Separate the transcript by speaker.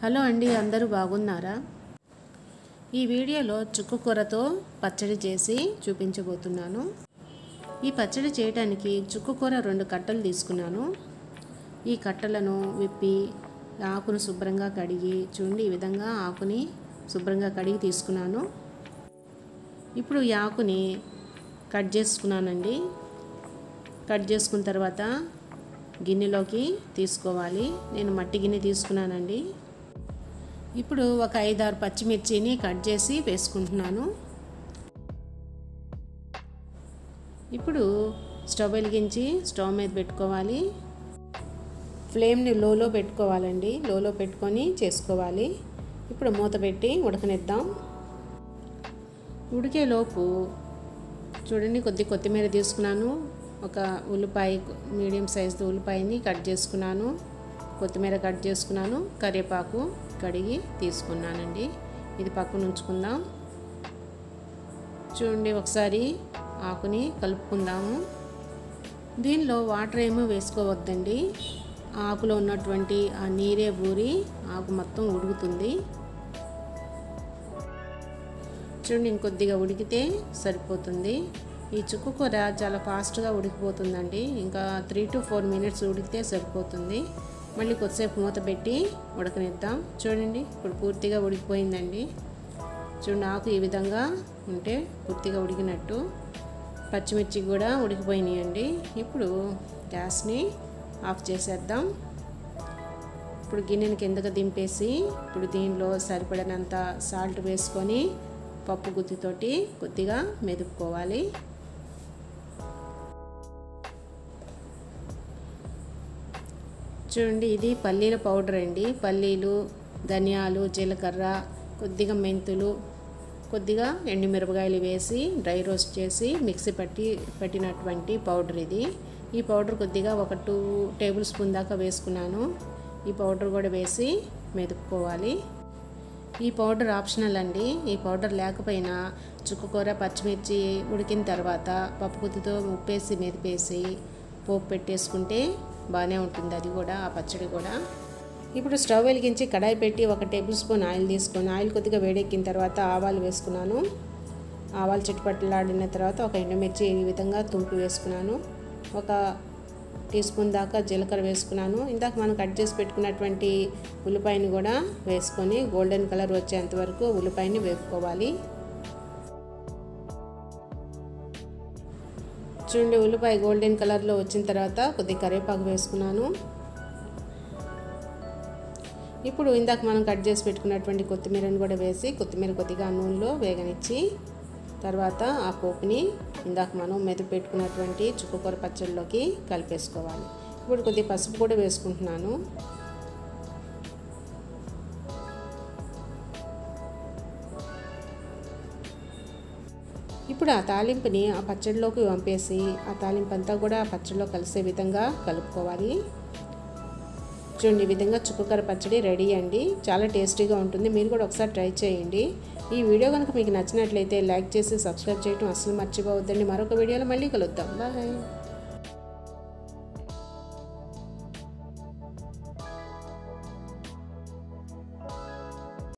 Speaker 1: Hello అండి అందరూ బాగున్నారా? ఈ వీడియోలో చుక్కు కూరతో పచ్చడి చేసి చూపించబోతున్నాను. ఈ పచ్చడి చేయడానికి చుక్కు కూర రెండు కట్టలు తీసుకున్నాను. ఈ కట్టలను విప్పి ఆకును శుభ్రంగా కడిగి చూడండి ఈ విధంగా ఆకుని శుభ్రంగా కడిగి తీసుకున్నాను. ఇప్పుడు ఈ ఆకుని కట్ చేసుకున్నానండి. కట్ చేసుకున్న తర్వాత గిన్నెలోకి తీసుకోవాలి. నేను మట్టి గిన్నె తీసుకున్నానండి. ఇప్పుడు ఒక ఐదారు పచ్చిమిర్చిని కట్ చేసి వేసుకుంటున్నాను. ఇప్పుడు స్టవ్ వెలిగించి స్టవ్ మీద పెట్టుకోవాలి. ఫ్లేమ్ని లోలో పెట్టుకోవాలండి. లోలో పెట్టుకొని చేసుకోవాలి. ఇప్పుడు మూత పెట్టి ఉడకనిద్దాం. ఉడికేలోపు చూడండి కొద్ది కొత్తిమీర తీసుకున్నాను. ఒక ఉల్లిపాయ మీడియం సైజు ఉల్లిపాయని కట్ చేసుకున్నాను. కొత్తిమీర కట్ చేసుకున్నాను కరివేపాకు కడిగి తీసుకున్నానండి. ఇది పక్కన ఉంచుకుందాం. చూడండి ఒకసారి ఆకుని కలుపుకుందాము. దీనిలో వాటర్ ఏమీ వేసుకోవద్దండి. ఆకులో ఉన్నటువంటి ఆ నీరే ఊరి ఆకు మొత్తం ఉడుకుతుంది. చూడండి ఇంకొద్దిగా ఉడికితే సరిపోతుంది. ఈ చుక్కు కూర చాలా ఫాస్ట్గా ఉడికిపోతుందండి. ఇంకా త్రీ టు ఫోర్ మినిట్స్ ఉడికితే సరిపోతుంది. మళ్ళీ కొద్దిసేపు మూత పెట్టి ఉడకనిద్దాం. చూడండి ఇప్పుడు పూర్తిగా ఉడికిపోయిందండి. చూడండి ఆకు ఈ విధంగా ఉంటే పూర్తిగా ఉడికినట్టు. పచ్చిమిర్చి కూడా ఉడికిపోయినాయండి. ఇప్పుడు గ్యాస్ని ఆఫ్ చేసేద్దాం. ఇప్పుడు గిన్నెని కిందకు దింపేసి ఇప్పుడు దీనిలో సరిపడినంత సాల్ట్ వేసుకొని పప్పు గుత్తితోటి కొద్దిగా మెదుపుకోవాలి. చూడండి ఇది పల్లీల పౌడర్ అండి. పల్లీలు ధనియాలు జీలకర్ర కొద్దిగా మెంతులు కొద్దిగా ఎండుమిరపకాయలు వేసి డ్రై రోస్ట్ చేసి మిక్సీ పట్టి పెట్టినటువంటి పౌడర్ ఇది. ఈ పౌడర్ కొద్దిగా ఒక టూ టేబుల్ స్పూన్ దాకా వేసుకున్నాను. ఈ పౌడర్ కూడా వేసి మెదుపుకోవాలి. ఈ పౌడర్ ఆప్షనల్ అండి. ఈ పౌడర్ లేకపోయినా చుక్కకూర పచ్చిమిర్చి ఉడికిన తర్వాత పప్పు ఉప్పేసి మెదిపేసి పోపు పెట్టేసుకుంటే బాగానే ఉంటుంది అది కూడా ఆ పచ్చడి కూడా. ఇప్పుడు స్టవ్ వెలిగించి కడాయి పెట్టి ఒక టేబుల్ స్పూన్ ఆయిల్ తీసుకొని ఆయిల్ కొద్దిగా వేడెక్కిన తర్వాత ఆవాలు వేసుకున్నాను. ఆవాలు చిట్టుపట్టలాడిన తర్వాత ఒక ఎండుమిర్చి ఈ విధంగా తుంపి వేసుకున్నాను. ఒక టీ స్పూన్ దాకా జీలకర్ర వేసుకున్నాను. ఇందాక మనం కట్ చేసి పెట్టుకున్నటువంటి ఉల్లిపాయని కూడా వేసుకొని గోల్డెన్ కలర్ వచ్చేంత వరకు ఉల్లిపాయని వేపుకోవాలి. చూడండి ఉల్లిపాయ గోల్డెన్ కలర్లో వచ్చిన తర్వాత కొద్దిగా కరివేపాకు వేసుకున్నాను. ఇప్పుడు ఇందాక మనం కట్ చేసి పెట్టుకున్నటువంటి కొత్తిమీరని కూడా వేసి కొత్తిమీర కొద్దిగా నూనెలో వేగనిచ్చి తర్వాత ఆ పోపుని ఇందాక మనం మెదుపు పెట్టుకున్నటువంటి చుక్కకూర పచ్చడిలోకి కలిపేసుకోవాలి. ఇప్పుడు కొద్దిగా పసుపు కూడా వేసుకుంటున్నాను. ఇప్పుడు ఆ తాలింపుని ఆ పచ్చడిలోకి పంపేసి ఆ తాలింపు అంతా కూడా ఆ పచ్చడిలో కలిసే విధంగా కలుపుకోవాలి. చూడండి ఈ విధంగా చుక్కకర పచ్చడి రెడీ అండి. చాలా టేస్టీగా ఉంటుంది. మీరు కూడా ఒకసారి ట్రై చేయండి. ఈ వీడియో కనుక మీకు నచ్చినట్లయితే లైక్ చేసి సబ్స్క్రైబ్ చేయడం అస్సలు మర్చిపోవద్దండి. మరొక వీడియోలో మళ్ళీ కలుద్దాం. బాయ్.